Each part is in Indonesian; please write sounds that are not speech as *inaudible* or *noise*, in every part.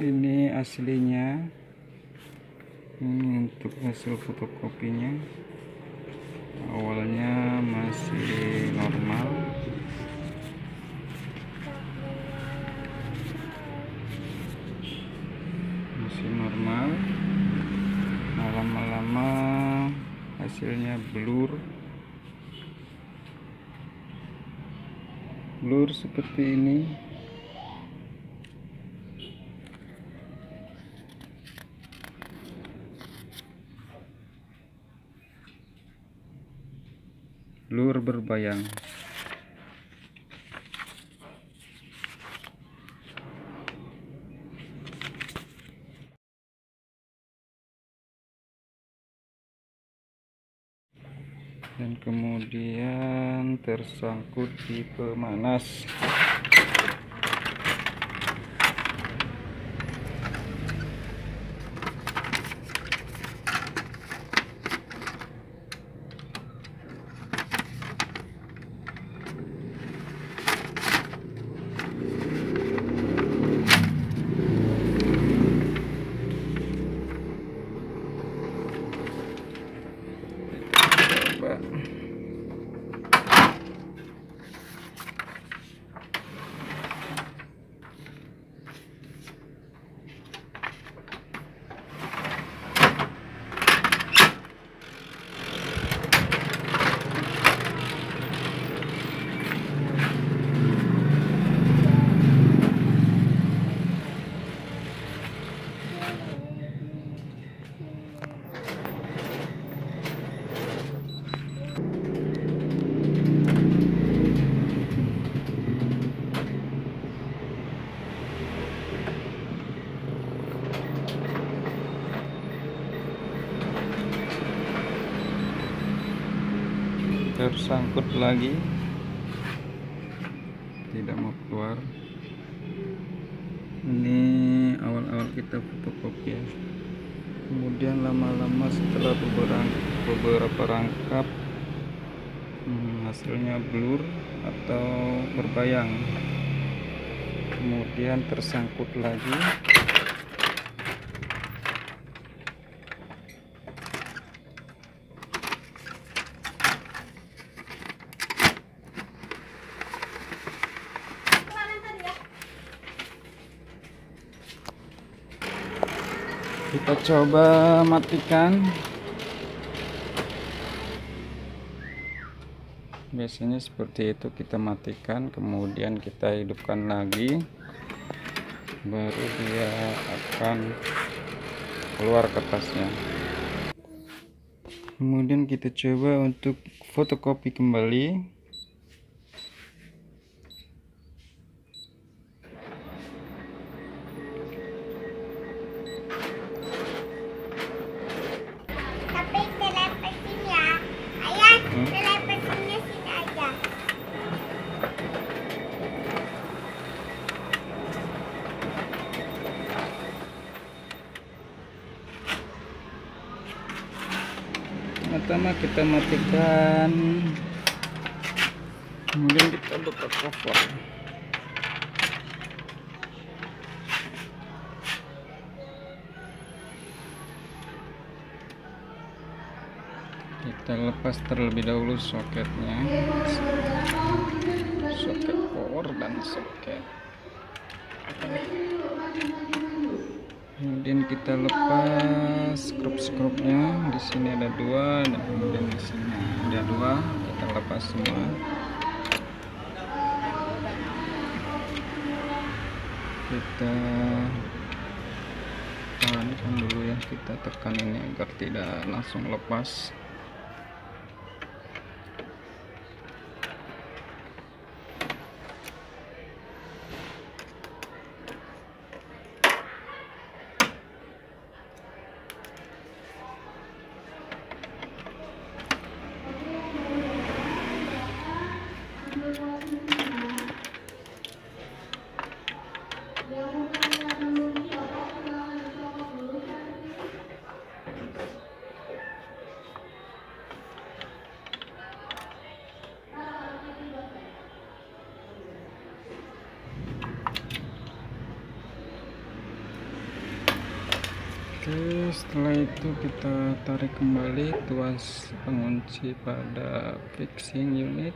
ini aslinya. Ini untuk hasil fotokopinya. Awalnya masih normal. Masih normal. Lama-lama hasilnya blur. Blur seperti ini blur berbayang. Dan kemudian tersangkut di pemanas tersangkut lagi. Tidak mau keluar. Ini awal-awal kita fotokopi ya. Kemudian lama-lama setelah beberapa beberapa rangkap hmm, hasilnya blur atau berbayang. Kemudian tersangkut lagi kita coba matikan. Biasanya seperti itu kita matikan kemudian kita hidupkan lagi. Baru dia akan keluar kertasnya kemudian kita coba untuk fotokopi kembali kita matikan kemudian kita buka cover. Kita lepas terlebih dahulu soketnya. Soket power dan soket kita lepas skrup-skrupnya di sini ada dua dan kemudian di sini ada dua. Kita lepas semua. Kita tahankan dulu ya. Kita tekan ini agar tidak langsung lepas Oke, setelah itu kita tarik kembali tuas pengunci pada fixing unit.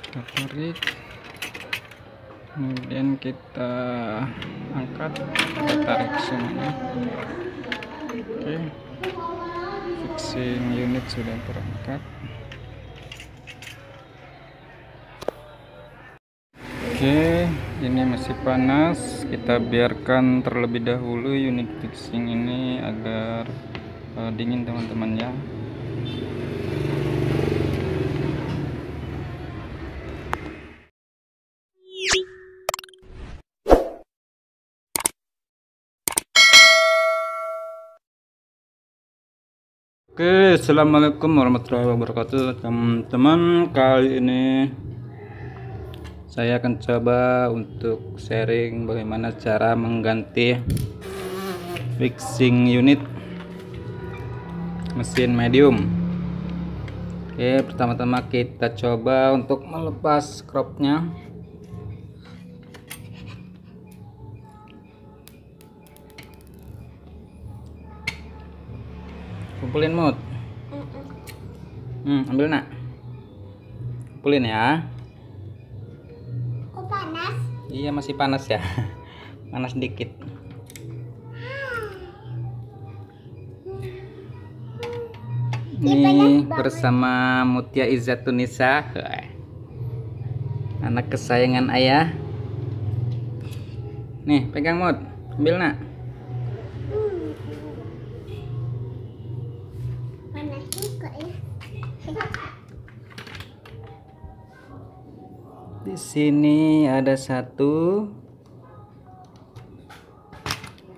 Kita tarik. Kemudian kita angkat, kita tarik semuanya. Oke. Fixing unit sudah terangkat. Oke, ini masih panas. Kita biarkan terlebih dahulu unit fixing ini agar eh, dingin teman-teman ya. Oke, assalamualaikum warahmatullahi wabarakatuh, teman-teman. Kali ini saya akan coba untuk sharing bagaimana cara mengganti fixing unit mesin medium. Oke, pertama-tama kita coba untuk melepas skropnya. Kumpulin mood. Hmm, ambil nak. Kumpulin ya. Iya masih panas ya. *laughs* Panas dikit. Ini bersama Mutia Izzatunisa. Anak kesayangan ayah. Nih, pegang Mut. Ambil nak. Sini ada satu.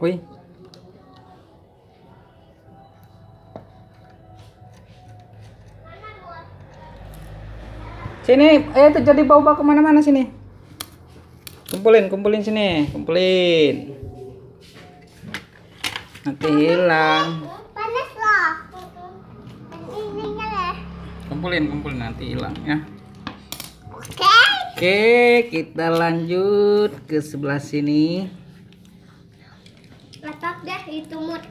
Wih. Sini, eh itu jadi bawa-bawa ke mana-mana sini. Kumpulin, kumpulin sini, kumpulin. Nanti hilang. Panas loh. Lah. Kumpulin, kumpulin nanti hilang ya. Oke. Kita lanjut ke sebelah sini. Letak deh itu mut.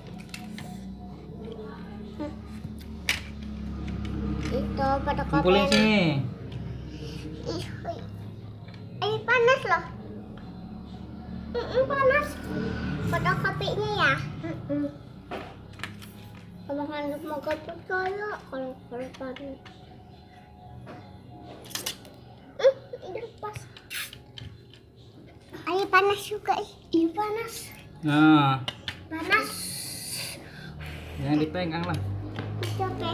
Itu pada Kumpulin sini. Ih, ih. Eh, panas loh. Mm-mm, panas. Fotokopinya ya. Mm-mm. Kalau nggak mau percaya kalau kalau panas. Ini pas. Ayo panas juga. ih. Iya panas. Nah, Panas. jangan dipegang lah. Oke.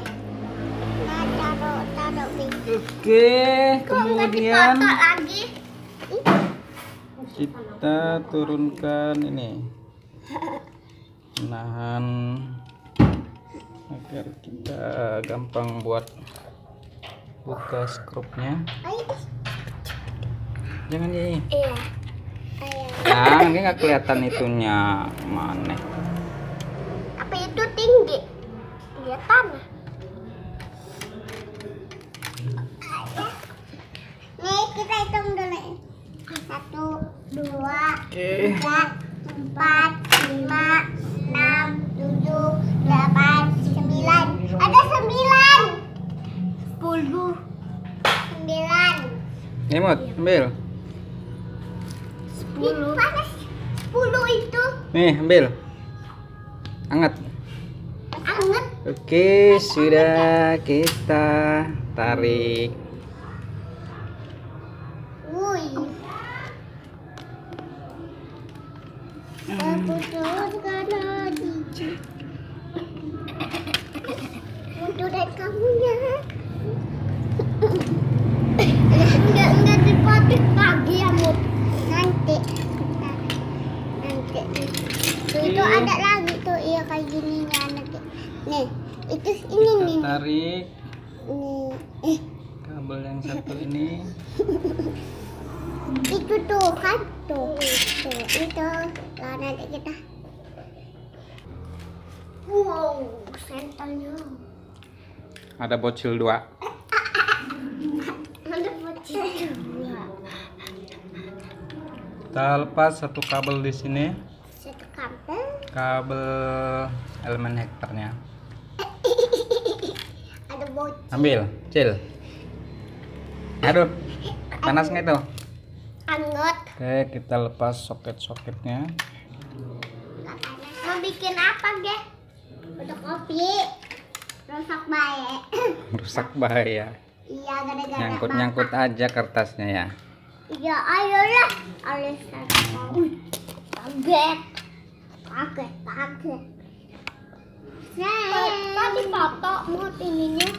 Nah, taruh taruh di. Oke, kemudian lagi? Kita turunkan ini. Menahan agar kita gampang buat buka skrupnya. Jangan ini. Iya. Ayo. Nah, ini nggak kelihatan itunya. Mana? Apa itu tinggi? Iya tanah. Nih kita hitung dulu. Satu, dua, Oke. tiga, empat, lima, enam, tujuh, delapan, sembilan. Ada sembilan. Sepuluh. Sembilan. Mut, ambil. Sepuluh. Panas. Sepuluh itu. Nih, ambil. Hangat. Anget. Oke, sudah kita tarik. Wui. Putuskan lagi. Munduran kamunya. Enggak enggak dipakai pagi ya Mut. Nanti. Nanti. Tuh, itu Oke. ada lagi tuh iya kayak gini ya nanti. Nih, itu ini Kita nih. tarik Nih. Eh, kabel yang satu ini. *laughs* itu tuh kan tuh itu itu lah nanti kita wow senternya Ada bocil dua. *laughs* ada bocil dua Kita lepas satu kabel di sini. Kabel elemen hektarnya Ada bocil. ambil cil aduh panas nggak itu Anget. oke kita lepas soket-soketnya Mau bikin apa, Ge? Untuk kopi. Rusak baik. *coughs* rusak bahaya iya, gara-gara nyangkut-nyangkut aja kertasnya ya Iya, ayolah. Alisan. Wih, kaget. Kaget, kaget. Tadi mood ininya.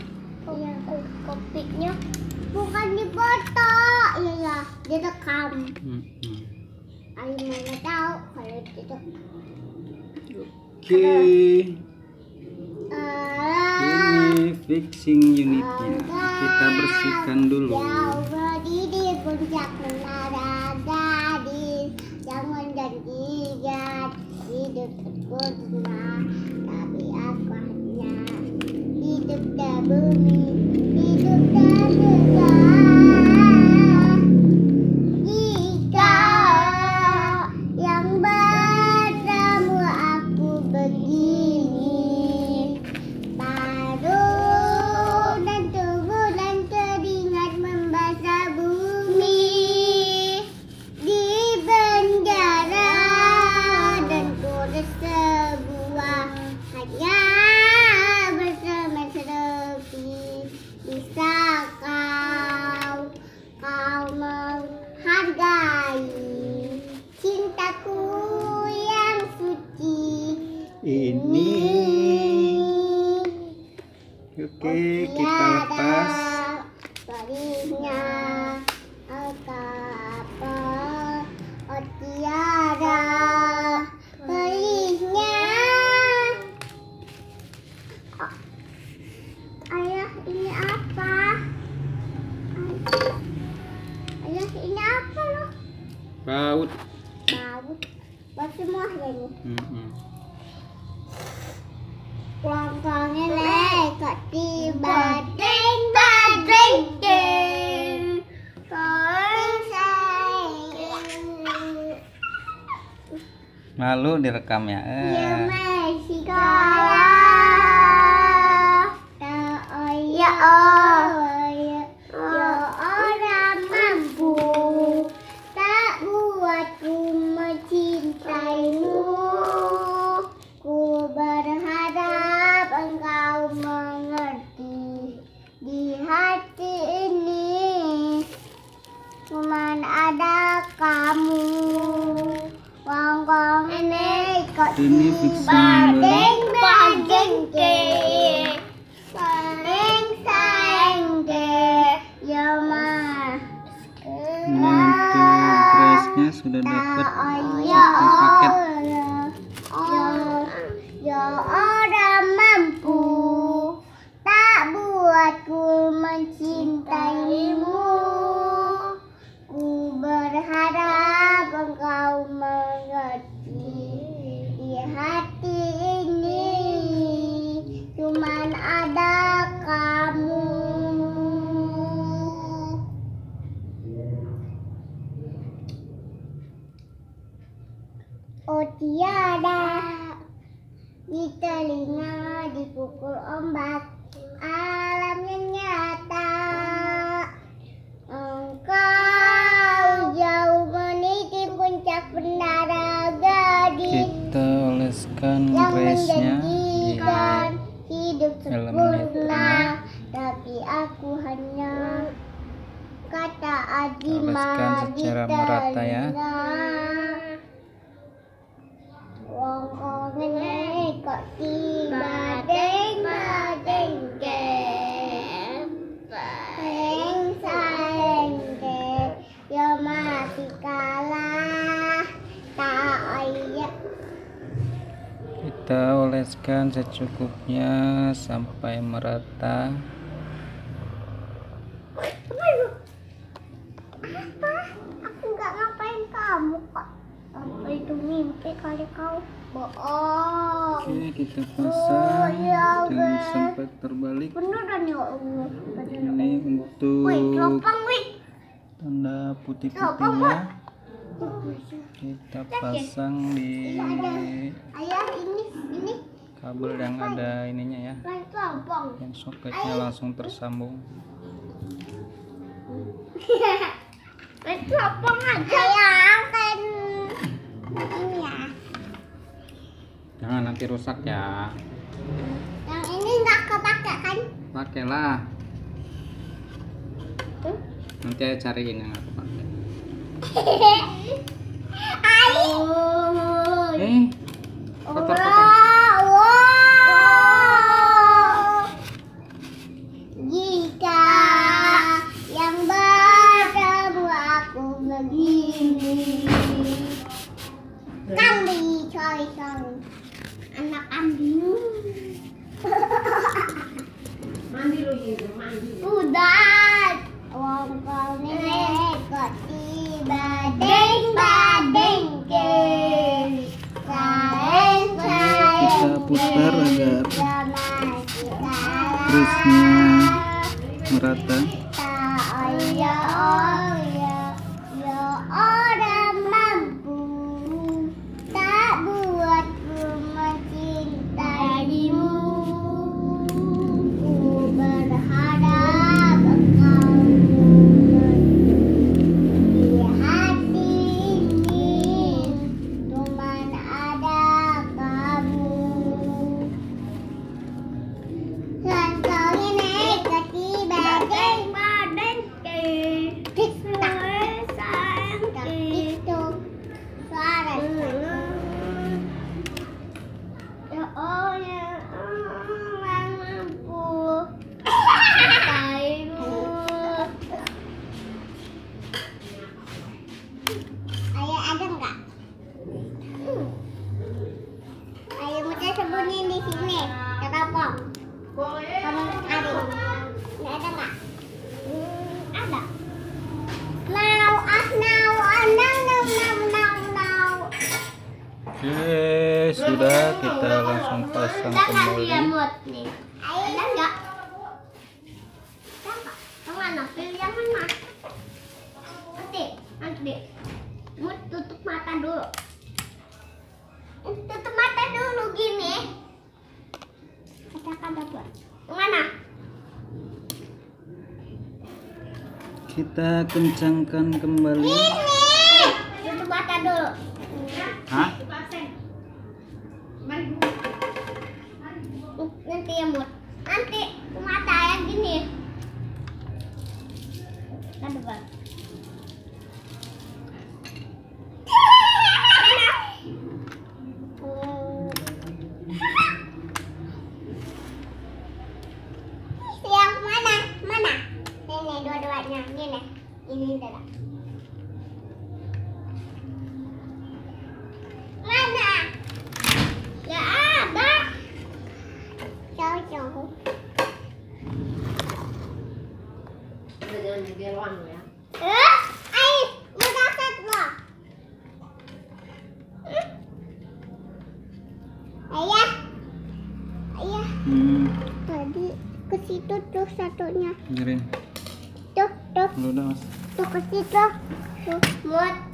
Iya, kopinya. Bukan dipoto. Iya, ya. Direkam. Mm-mm. Ayo mana tahu kalau tidak. oke Eh, ini fixing unitnya kita bersihkan dulu direkam ya eh. Ya ini kok Ini sempurna Tapi aku hanya kata Adima di secara merata ya. telinga. secukupnya sampai merata. Apa? Aku nggak ngapain kamu kok apa itu mimpi kali kau? Bohong. Oke kita oh, pasang. oh, iya, dan be. terbalik. Beneran ya Allah. Ini untuk tanda putih putihnya. kita ya. pasang di ayah ini ini kabel yang ada ininya ya. Yang soketnya langsung tersambung. Ini ya jangan nanti rusak ya. Yang ini nggak kepake kan pakailah. Nanti saya cariin yang aku pakai. Eh kotor kotor kambing coy coy anak kambing. Mandi lu gitu mandi. Udah wongkol ding ke kita putar agar terusnya merata. kencangkan kembali. Tutup mata dulu. Hah? nanti ya mut nanti mata yang gini. Kan depan satunya. Dengerin. Tuh, tuh. Lu udah, Mas. Tuh ke situ. Muat.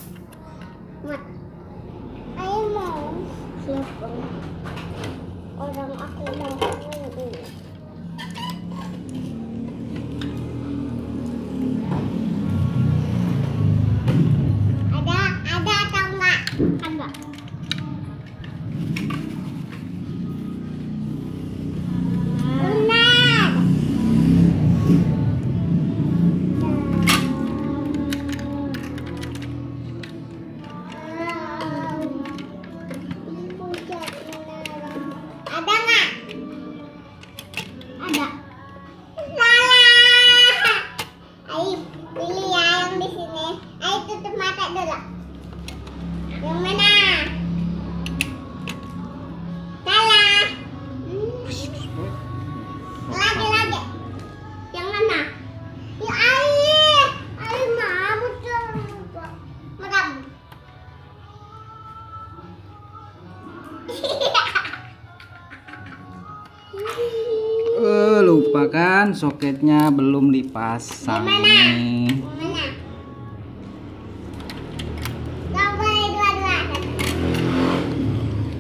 karetnya belum dipasang Di mana? nih.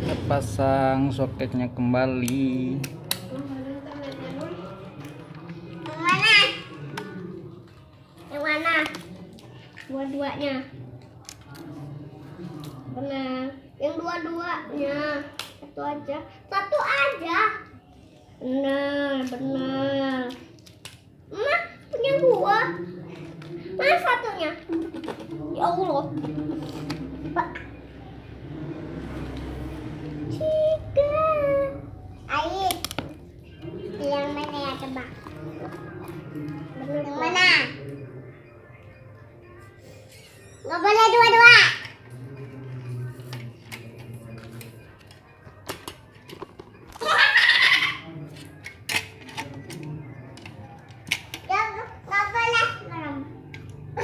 Kita pasang soketnya kembali. dua-duanya. Benar. Yang dua-duanya. Satu aja. Satu aja. Benar benar. Ma, punya gua. Mana satunya? Ya Allah. Pak. tiga, Air Yang mana ya coba? Yang mana? Gak boleh dua-dua.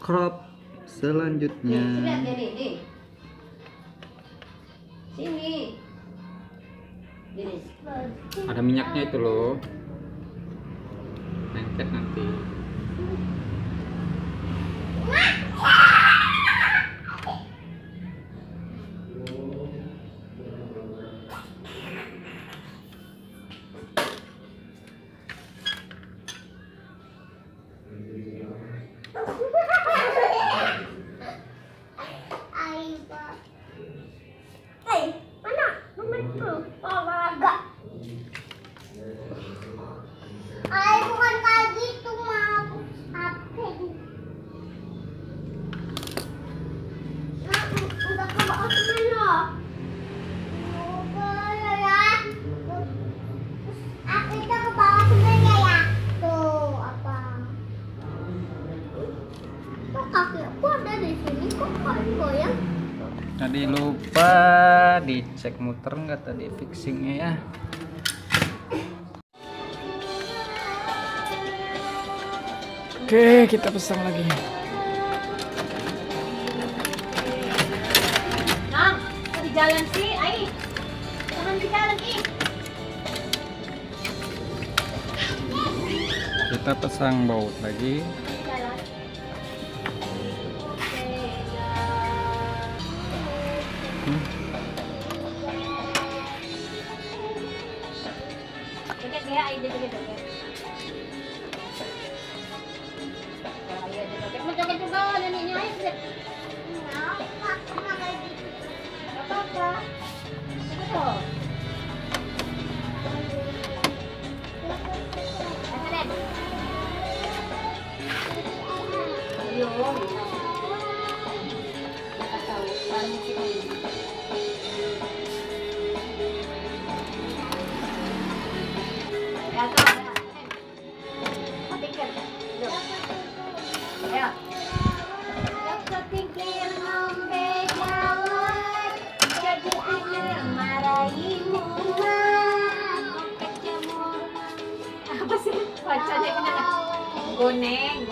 crop selanjutnya. Ada minyaknya itu loh. cek muter nggak tadi fixingnya ya oke kita pesan lagi Nang, di jalan sih. Jangan jalan. Kita pasang baut lagi.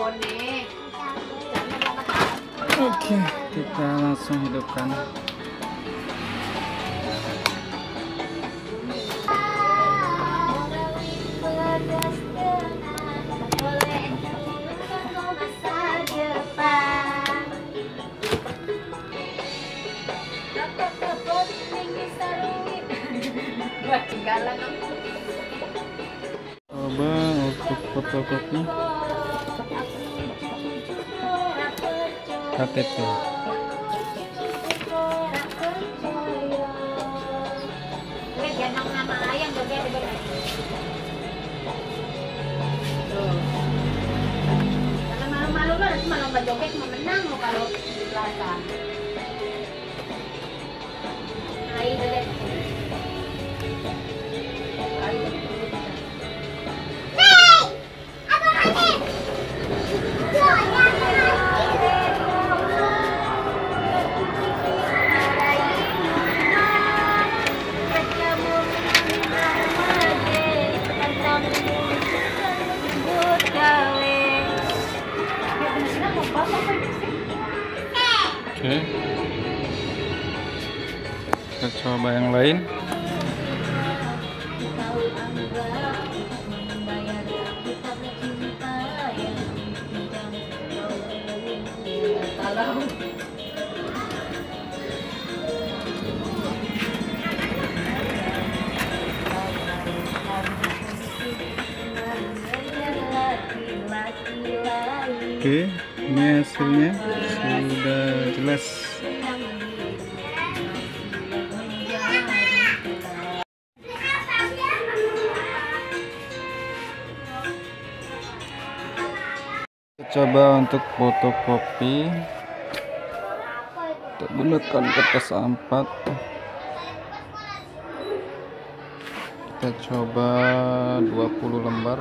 Oke kita langsung hidupkan. Coba untuk fotokopi KTP ya, nama nama ayam joget joget. Tuh. Kalau malu-malu lo nanti malah nggak joget mau menang lo kalau di belakang. Ini hasilnya sudah jelas. Coba untuk fotokopi. Kita gunakan kertas A4 kita coba 20 lembar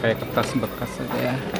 kita bekas saja ya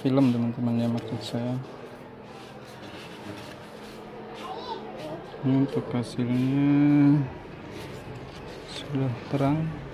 film teman-teman ya maksud saya. Ini untuk hasilnya sudah terang.